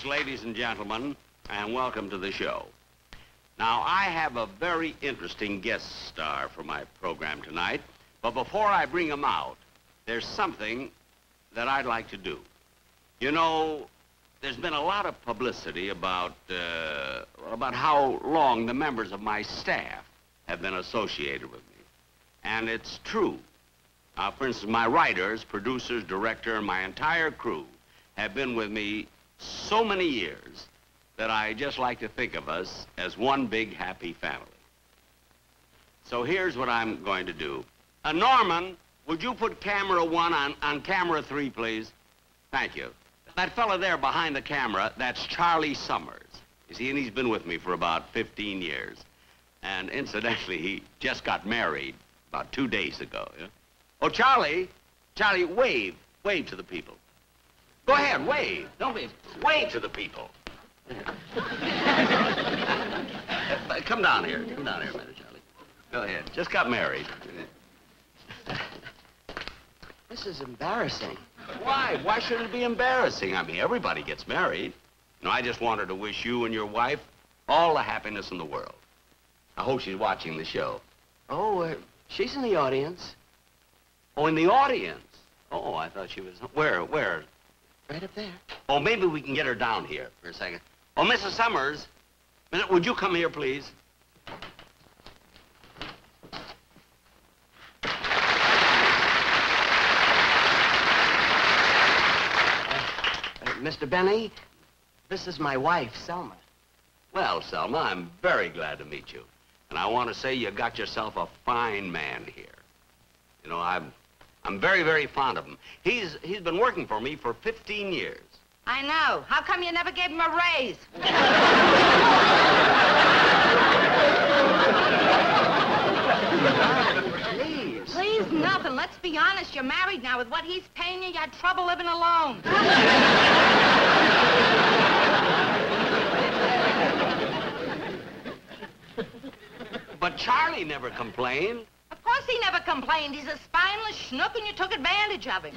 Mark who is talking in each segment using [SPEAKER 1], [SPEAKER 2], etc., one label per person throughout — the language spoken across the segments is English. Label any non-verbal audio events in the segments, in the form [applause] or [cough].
[SPEAKER 1] much, ladies and gentlemen, and welcome to the show. Now, I have a very interesting guest star for my program tonight, but before I bring him out, there's something that I'd like to do. You know, there's been a lot of publicity about, uh, about how long the members of my staff have been associated with me. And it's true. Now, for instance, my writers, producers, director, and my entire crew have been with me so many years that I just like to think of us as one big happy family. So here's what I'm going to do. Uh, Norman, would you put camera one on, on camera three, please? Thank you. That fella there behind the camera, that's Charlie Summers. You see, and he's been with me for about 15 years. And incidentally, he just got married about two days ago. Yeah? Oh, Charlie, Charlie, wave, wave to the people. Go ahead, wave. Don't be, wave to the people. [laughs] Come down here. Come down here a minute, Charlie. Go ahead. Just got married.
[SPEAKER 2] This is embarrassing.
[SPEAKER 1] Why? Why should it be embarrassing? I mean, everybody gets married. No, I just wanted to wish you and your wife all the happiness in the world. I hope she's watching the show.
[SPEAKER 2] Oh, uh, she's in the audience.
[SPEAKER 1] Oh, in the audience. Oh, I thought she was... Where? Where?
[SPEAKER 2] Right up there.
[SPEAKER 1] Oh, maybe we can get her down here for a second. Oh, Mrs. Summers, minute, would you come here, please?
[SPEAKER 2] Uh, Mr. Benny, this is my wife, Selma.
[SPEAKER 1] Well, Selma, I'm very glad to meet you. And I want to say you got yourself a fine man here. You know, I'm, I'm very, very fond of him. He's, he's been working for me for 15 years.
[SPEAKER 3] I know. How come you never gave him a raise?
[SPEAKER 2] Please.
[SPEAKER 3] Please, nothing. Let's be honest. You're married now. With what he's paying you, you had trouble living alone.
[SPEAKER 1] But Charlie never complained.
[SPEAKER 3] Of course he never complained. He's a spineless schnook, and you took advantage of him.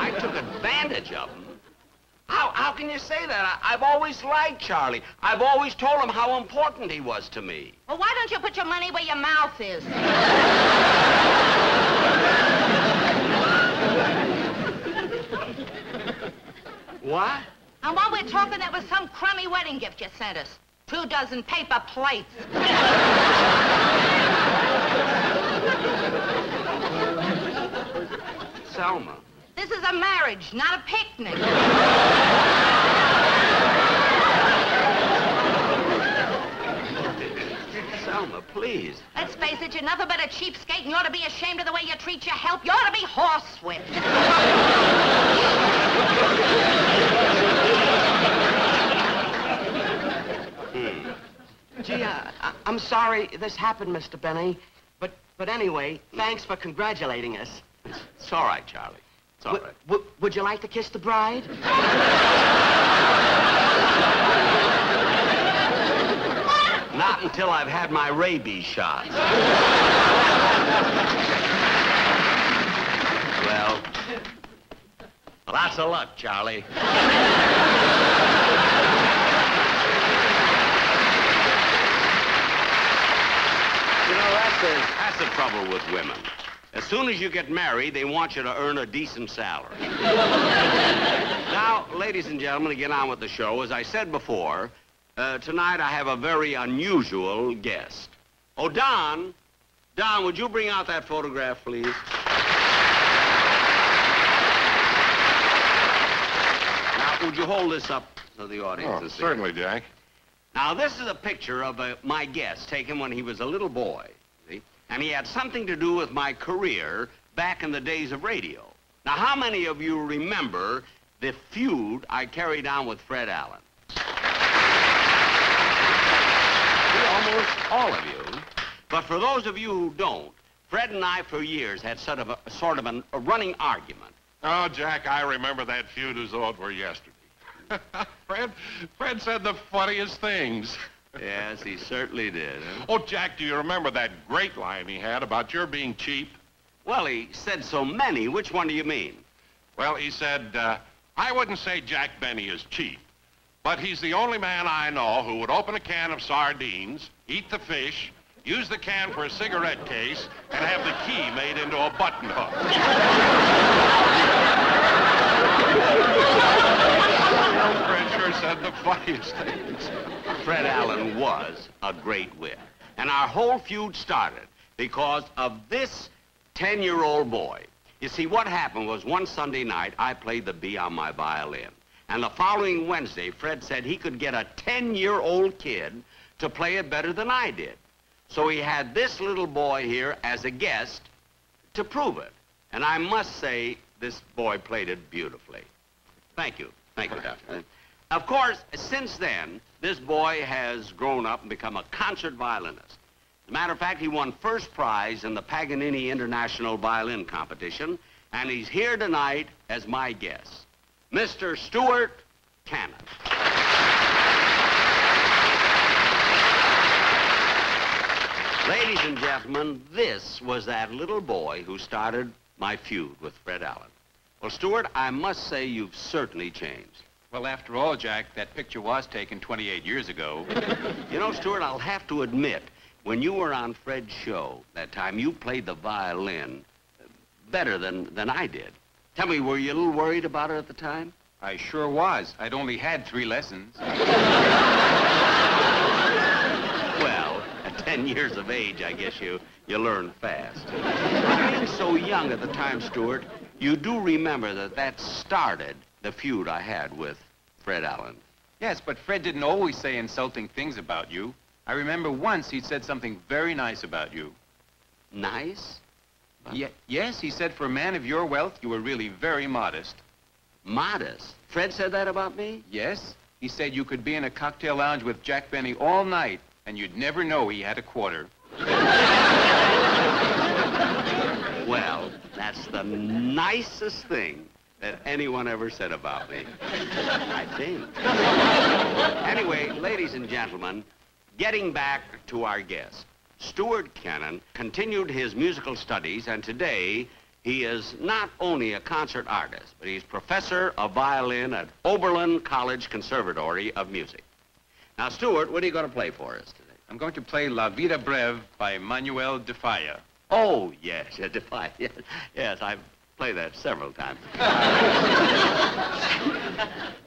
[SPEAKER 1] I took advantage of him. How, how can you say that? I, I've always liked Charlie. I've always told him how important he was to me.
[SPEAKER 3] Well, why don't you put your money where your mouth is?
[SPEAKER 1] What?
[SPEAKER 3] And while we're talking, that was some crummy wedding gift you sent us. Two dozen paper plates.
[SPEAKER 1] Selma.
[SPEAKER 3] This is a marriage, not a picnic.
[SPEAKER 1] Selma, please.
[SPEAKER 3] Let's face it, you're nothing but a cheapskate, and you ought to be ashamed of the way you treat your help. You ought to be horsewhipped.
[SPEAKER 2] Gee, uh, I, I'm sorry this happened, Mr. Benny. But, but anyway, thanks for congratulating us.
[SPEAKER 1] It's all right, Charlie. It's all
[SPEAKER 2] W-
[SPEAKER 1] right.
[SPEAKER 2] would you like to kiss the bride? [laughs]
[SPEAKER 1] Not until I've had my rabies shot. well, lots of luck, Charlie. You that's the, trouble with women. As soon as you get married, they want you to earn a decent salary. [laughs] now, ladies and gentlemen, to get on with the show, as I said before, uh, tonight I have a very unusual guest. Oh, Don, Don, would you bring out that photograph, please? Now, would you hold this up to the audience?
[SPEAKER 4] Oh, certainly, Jack.
[SPEAKER 1] Now, this is a picture of uh, my guest taken when he was a little boy, see? And he had something to do with my career back in the days of radio. Now, how many of you remember the feud I carried on with Fred Allen? Almost all of you. But for those of you who don't, Fred and I for years had sort of a, sort of an, a running argument.
[SPEAKER 4] Oh, Jack, I remember that feud as though it were yesterday. [laughs] Fred, Fred said the funniest things. [laughs]
[SPEAKER 1] Yes, he certainly did. Huh?
[SPEAKER 4] Oh, Jack, do you remember that great line he had about your being cheap?
[SPEAKER 1] Well, he said so many. Which one do you mean?
[SPEAKER 4] Well, he said, uh, I wouldn't say Jack Benny is cheap, but he's the only man I know who would open a can of sardines, eat the fish, use the can for a cigarette case, and have the key made into a button hook. [laughs] Fred sure said the funniest things.
[SPEAKER 1] Fred Allen was a great wit. And our whole feud started because of this 10-year-old boy. You see, what happened was one Sunday night, I played the B on my violin. And the following Wednesday, Fred said he could get a 10-year-old kid to play it better than I did. So he had this little boy here as a guest to prove it. And I must say, this boy played it beautifully. Thank you. Thank you, Doctor. Of course, since then, this boy has grown up and become a concert violinist. As a matter of fact, he won first prize in the Paganini International Violin Competition, and he's here tonight as my guest, Mr. Stuart Canin. Ladies and gentlemen, this was that little boy who started my feud with Fred Allen. Well, Stuart, I must say you've certainly changed.
[SPEAKER 5] Well, after all, Jack, that picture was taken 28 years ago. [laughs]
[SPEAKER 1] You know, Stuart, I'll have to admit, when you were on Fred's show that time, you played the violin uh, better than, than I did. Tell me, were you a little worried about it at the time?
[SPEAKER 5] I sure was. I'd only had three lessons. [laughs]
[SPEAKER 1] Well, at 10 years of age, I guess you, you learn fast. Being so young at the time, Stuart, you do remember that that started the feud I had with Fred Allen.
[SPEAKER 5] Yes, but Fred didn't always say insulting things about you. I remember once he said something very nice about you.
[SPEAKER 1] Nice?
[SPEAKER 5] Ye- yes, he said for a man of your wealth, you were really very modest.
[SPEAKER 1] Modest? Fred said that about me?
[SPEAKER 5] Yes, he said you could be in a cocktail lounge with Jack Benny all night, and you'd never know he had a quarter.
[SPEAKER 1] Well, that's the nicest thing that anyone ever said about me. I think. Anyway, ladies and gentlemen, getting back to our guest. Stuart Canin continued his musical studies, and today he is not only a concert artist, but he's professor of violin at Oberlin College Conservatory of Music. Now, Stuart, what are you going to play for us today?
[SPEAKER 5] I'm going to play La Vida Breve by Manuel de Falla.
[SPEAKER 1] Oh, yes, [laughs] yeah, Defy. Yes, yes, I've played that several times. [laughs]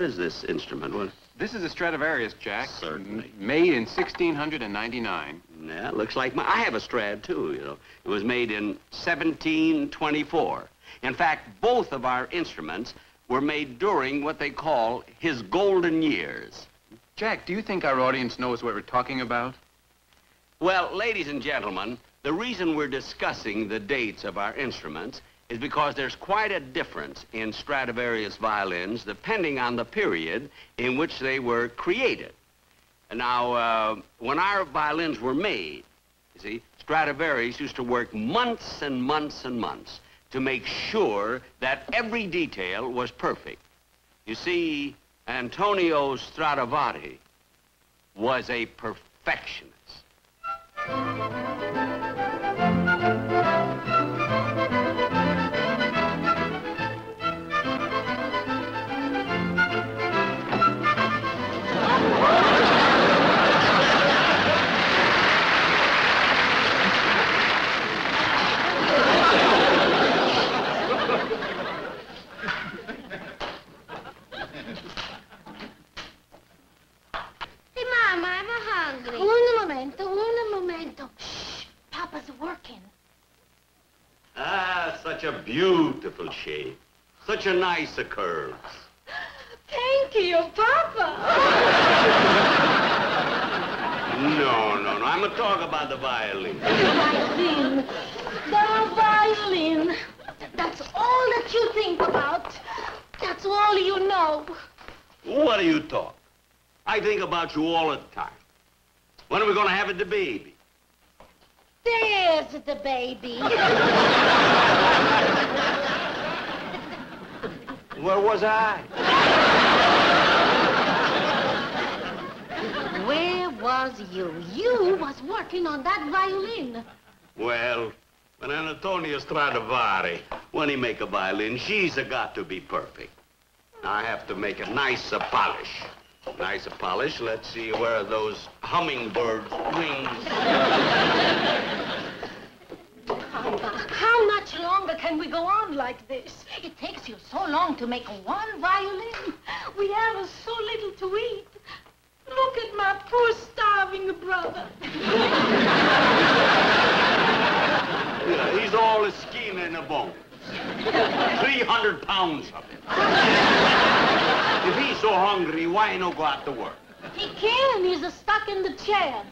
[SPEAKER 1] what is this instrument? What...
[SPEAKER 5] This is a Stradivarius, Jack.
[SPEAKER 1] Certainly.
[SPEAKER 5] Made in 1699.
[SPEAKER 1] Yeah, looks like my... I have a Strad, too, you know. It was made in 1724. In fact, both of our instruments were made during what they call his golden years.
[SPEAKER 5] Jack, do you think our audience knows what we're talking about?
[SPEAKER 1] Well, ladies and gentlemen, the reason we're discussing the dates of our instruments is because there's quite a difference in Stradivarius violins depending on the period in which they were created. Now, uh, when our violins were made, you see, Stradivarius used to work months and months and months to make sure that every detail was perfect. You see, Antonio Stradivari was a perfectionist. Such a nice a curves.
[SPEAKER 6] Thank you, Papa.
[SPEAKER 1] No, no, no. I'm going to talk about the violin.
[SPEAKER 6] The violin. The violin. That's all that you think about. That's all you know.
[SPEAKER 1] What are you talking? I think about you all the time. When are we going to have a baby?
[SPEAKER 6] There's the baby. [laughs]
[SPEAKER 1] Where was I?
[SPEAKER 6] Where was you? You was working on that violin.
[SPEAKER 1] Well, when Antonio Stradivari, when he make a violin, she's a got to be perfect. I have to make a nice a polish. Nice a polish. Let's see, where are those hummingbird wings?
[SPEAKER 6] How much longer can we go on like this? It takes you so long to make one violin. We have so little to eat. Look at my poor starving brother.
[SPEAKER 1] Yeah, he's all a skin and a bone. 300 pounds of him. if he's so hungry, why no go out to work?
[SPEAKER 6] He can. He's stuck in the chair.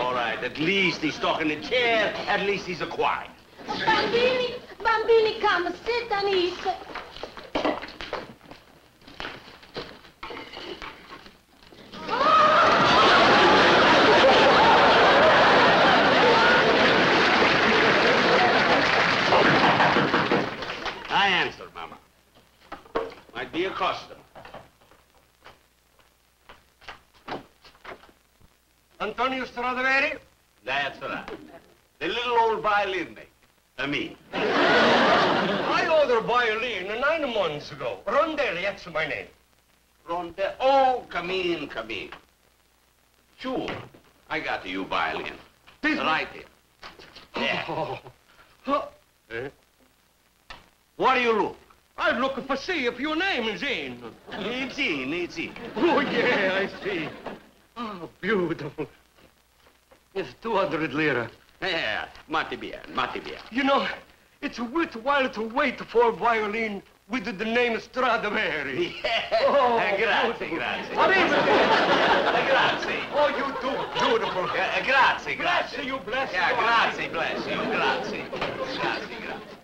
[SPEAKER 1] All right, at least he's talking in the chair. At least he's a quiet.
[SPEAKER 6] Bambini, Bambini, come, sit and eat.
[SPEAKER 1] I answer, Mama. My dear customer.
[SPEAKER 2] Antonio Stradivari?
[SPEAKER 1] That's right. The little old violin maker. I mean.
[SPEAKER 2] I ordered a violin nine months ago. Rondelli, that's my name.
[SPEAKER 1] Ronde. Oh, come in, come in. Sure. I got you violin.
[SPEAKER 2] This-
[SPEAKER 1] Right there. Yeah.
[SPEAKER 2] Oh. Huh. Eh?
[SPEAKER 1] What do you look?
[SPEAKER 2] I'm looking for see if your name is in.
[SPEAKER 1] It's in, it's in.
[SPEAKER 2] Oh, yeah, I see. Oh, beautiful. It's 200 lira.
[SPEAKER 1] Yeah, matti bien, matti bien.
[SPEAKER 2] You know, it's worthwhile to wait for a violin with the name Stradivari.
[SPEAKER 1] Yeah.
[SPEAKER 2] Oh, [laughs]
[SPEAKER 1] grazie,
[SPEAKER 2] beautiful.
[SPEAKER 1] grazie.
[SPEAKER 2] Arrivederci.
[SPEAKER 1] Eh, grazie.
[SPEAKER 2] Oh, you do beautiful.
[SPEAKER 1] Eh, eh, grazie,
[SPEAKER 2] Bless
[SPEAKER 1] grazie.
[SPEAKER 2] you, bless
[SPEAKER 1] Yeah,
[SPEAKER 2] you.
[SPEAKER 1] grazie, bless you, grazie. Grazie, grazie.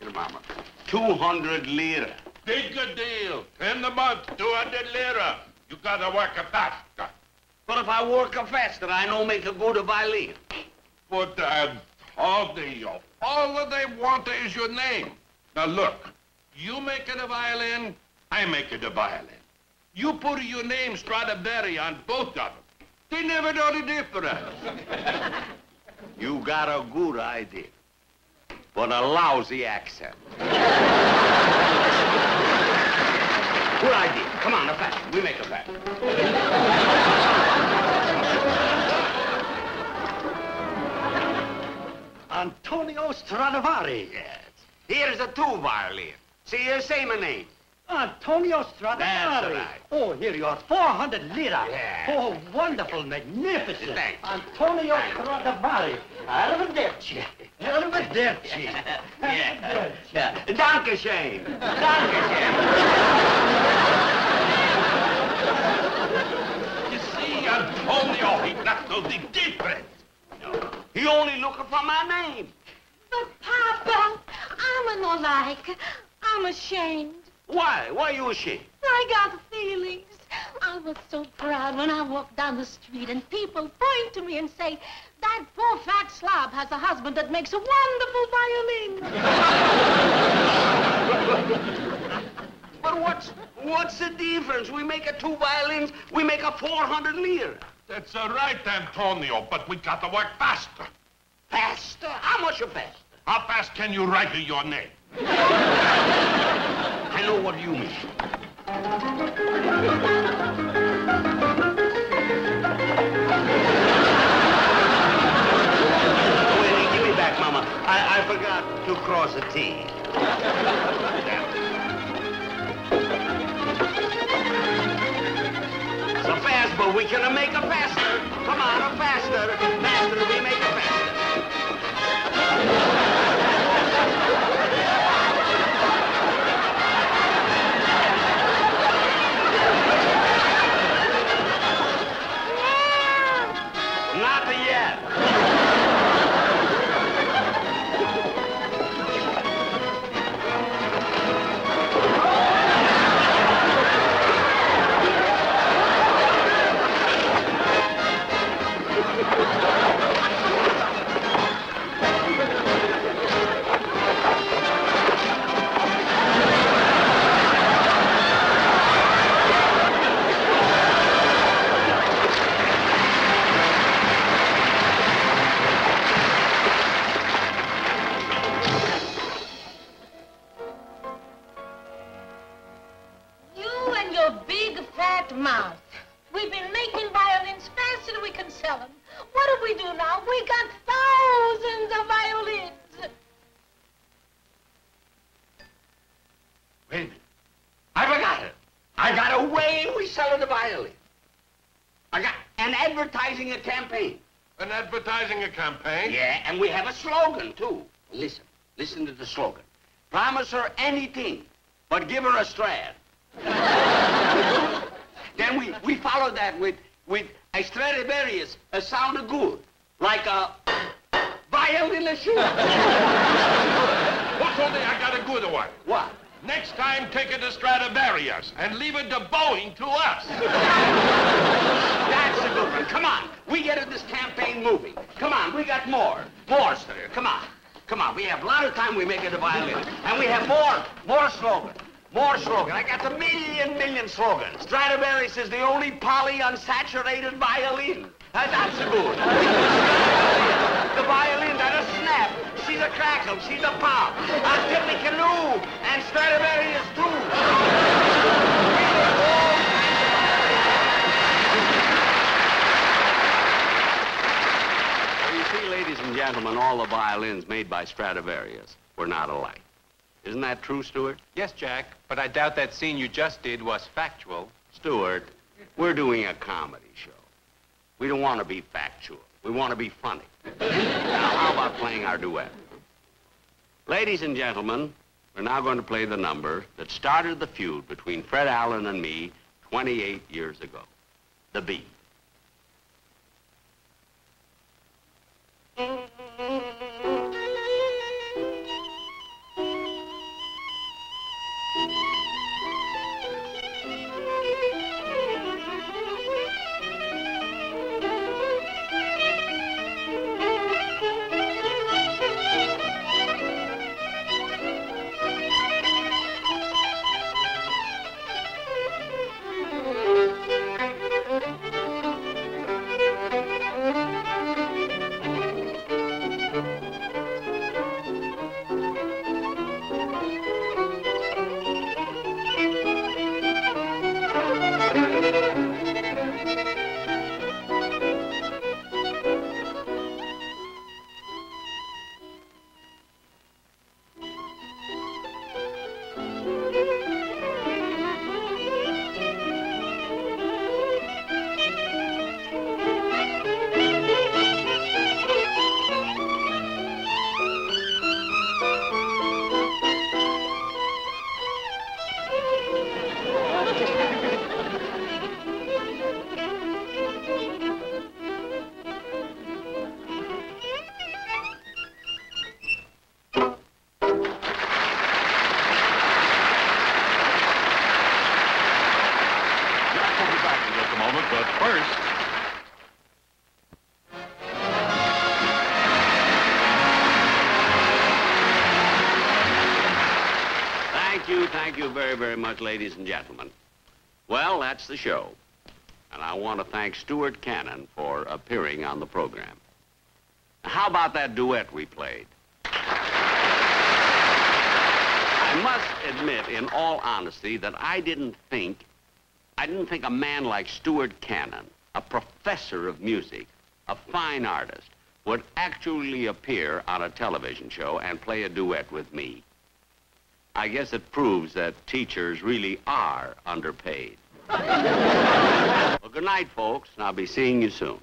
[SPEAKER 1] Here, Mama. 200 lira.
[SPEAKER 4] Big a deal. In the month, 200 lira. You gotta work a faster.
[SPEAKER 1] But if I work a faster, I know make a good violin.
[SPEAKER 4] But uh, all the all that they want is your name. Now look, you make it a violin, I make it a violin. You put your name Stradivari on both of them. They never know the difference. [laughs]
[SPEAKER 1] You got a good idea, but a lousy accent. [laughs] Come on, a fast. We make a fast.
[SPEAKER 7] Antonio Stradivari.
[SPEAKER 1] Yes. Here's a two violin. See, here, say my name.
[SPEAKER 7] Antonio Stradivari.
[SPEAKER 1] right.
[SPEAKER 7] Oh, here you are. 400 lira.
[SPEAKER 1] Yeah.
[SPEAKER 7] Oh, wonderful, magnificent.
[SPEAKER 1] Thanks.
[SPEAKER 7] Antonio Stradivari. Arrivederci. Arrivederci. [laughs]
[SPEAKER 1] Yeah. yeah. Dankeschön. Dankeschön. [laughs]
[SPEAKER 4] You see, Antonio, he not know the difference.
[SPEAKER 1] He only looking for my name.
[SPEAKER 6] But, Papa, I'm an alike. I'm ashamed.
[SPEAKER 1] Why? Why you ashamed?
[SPEAKER 6] I got feelings. I was so proud when I walked down the street and people point to me and say, that poor fat slob has a husband that makes a wonderful violin. [laughs]
[SPEAKER 1] But what's what's the difference? We make a two violins, we make a 400 lira.
[SPEAKER 4] That's all right, Antonio, but we got to work faster.
[SPEAKER 1] Faster? How much a faster?
[SPEAKER 4] How fast can you write your name?
[SPEAKER 1] I know what you mean. Wait, give me back, Mama. I, I forgot to cross a T. but we can make it faster. Come on, a faster. Advertising a campaign? Yeah, and we have a slogan, too. Listen, listen to the slogan. Promise her anything, but give her a strad. [laughs] then we, we follow that with, with a Stradivarius, a sound of good, like a violin a shoe.
[SPEAKER 4] What's only I got a good one?
[SPEAKER 1] what?
[SPEAKER 4] Next time, take it to Stradivarius and leave it to Boeing to us.
[SPEAKER 1] That's a good one. Come on. We get this campaign moving. Come on, we got more. More, sir. Come on. Come on. We have a lot of time we make it a violin. And we have more, more slogan. More slogan. I got the million, million slogans. Stradivarius is the only polyunsaturated violin. That's good. the violin a. She's a crackle. She's a pop. A tippy canoe. And Stradivarius, too. Well, you see, ladies and gentlemen, all the violins made by Stradivarius were not alike. Isn't that true, Stuart?
[SPEAKER 5] Yes, Jack, but I doubt that scene you just did was factual.
[SPEAKER 1] Stuart, we're doing a comedy show. We don't want to be factual. We want to be funny. now, how about playing our duet? Ladies and gentlemen, we're now going to play the number that started the feud between Fred Allen and me 28 years ago. The Bee. [laughs] ladies and gentlemen. Well, that's the show. And I want to thank Stuart Canin for appearing on the program. How about that duet we played? I must admit, in all honesty, that I didn't think, I didn't think a man like Stuart Canin, a professor of music, a fine artist, would actually appear on a television show and play a duet with me. I guess it proves that teachers really are underpaid. [laughs] well, good night, folks, and I'll be seeing you soon.